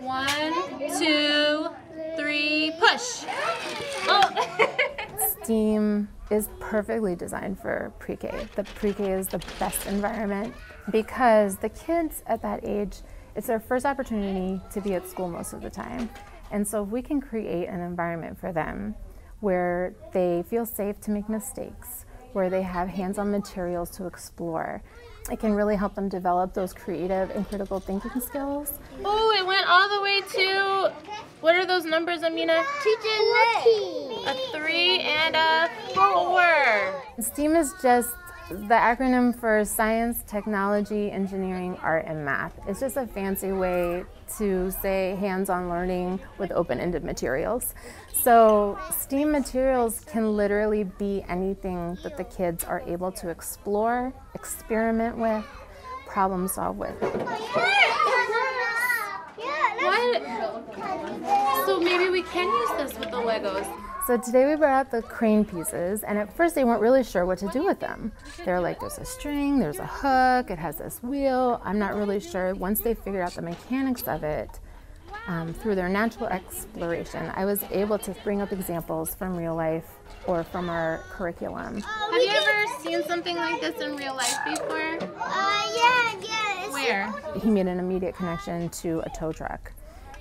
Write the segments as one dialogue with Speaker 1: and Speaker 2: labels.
Speaker 1: One, two, three, push. Oh.
Speaker 2: STEAM is perfectly designed for pre-K. The pre-K is the best environment because the kids at that age, it's their first opportunity to be at school most of the time. And so if we can create an environment for them where they feel safe to make mistakes, where they have hands-on materials to explore, it can really help them develop those creative and critical thinking skills.
Speaker 1: Oh, it went all the way to, what are those numbers, Amina?
Speaker 3: Teacher
Speaker 1: A three and a four.
Speaker 2: STEAM is just the acronym for science, technology, engineering, art, and math. It's just a fancy way to say hands-on learning with open-ended materials. So STEAM materials can literally be anything that the kids are able to explore, experiment with, problem solve with.
Speaker 1: What? So maybe we can use this with the Legos.
Speaker 2: So today we brought out the crane pieces, and at first they weren't really sure what to do with them. They're like, there's a string, there's a hook, it has this wheel. I'm not really sure. Once they figured out the mechanics of it, um, through their natural exploration, I was able to bring up examples from real life or from our curriculum.
Speaker 1: Have you ever seen something like this in real life before?
Speaker 3: Uh, yeah, yeah.
Speaker 1: Where?
Speaker 2: He made an immediate connection to a tow truck.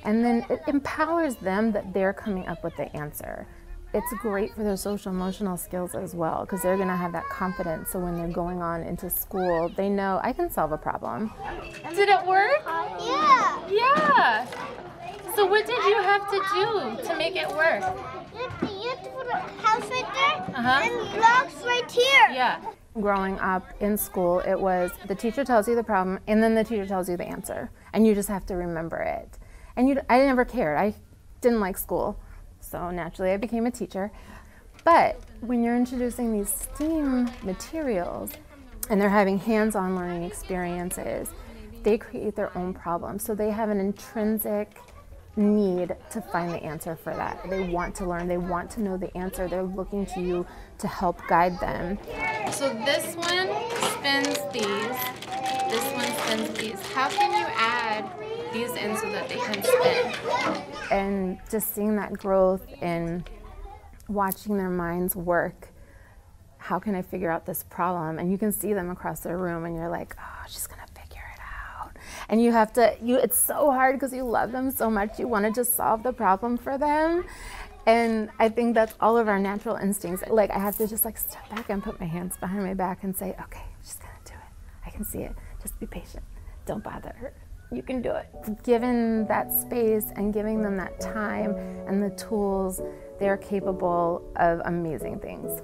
Speaker 2: And then it empowers them that they're coming up with the answer. It's great for their social emotional skills as well because they're going to have that confidence. So when they're going on into school, they know I can solve a problem.
Speaker 1: Did it work?
Speaker 3: Yeah.
Speaker 1: Yeah. So what did you have to do to make it work?
Speaker 3: You have to, you have to put a house right there
Speaker 1: Uh-huh.
Speaker 3: and blocks right here.
Speaker 1: Yeah.
Speaker 2: Growing up in school, it was the teacher tells you the problem and then the teacher tells you the answer. And you just have to remember it. And you, I never cared. I didn't like school. So naturally, I became a teacher. But when you're introducing these STEAM materials and they're having hands on learning experiences, they create their own problems. So they have an intrinsic need to find the answer for that. They want to learn, they want to know the answer. They're looking to you to help guide them.
Speaker 1: So this one spins these. This one spins these. How can you add these in so that they can spin?
Speaker 2: And just seeing that growth and watching their minds work how can i figure out this problem? And you can see them across their room and you're like oh she's gonna figure it out. And you have to you it's so hard because you love them so much you want to just solve the problem for them. And i think that's all of our natural instincts. Like i have to just like step back and put my hands behind my back and say okay she's gonna do it. I can see it. Just be patient. Don't bother her you can do it. Given that space and giving them that time and the tools, they're capable of amazing things.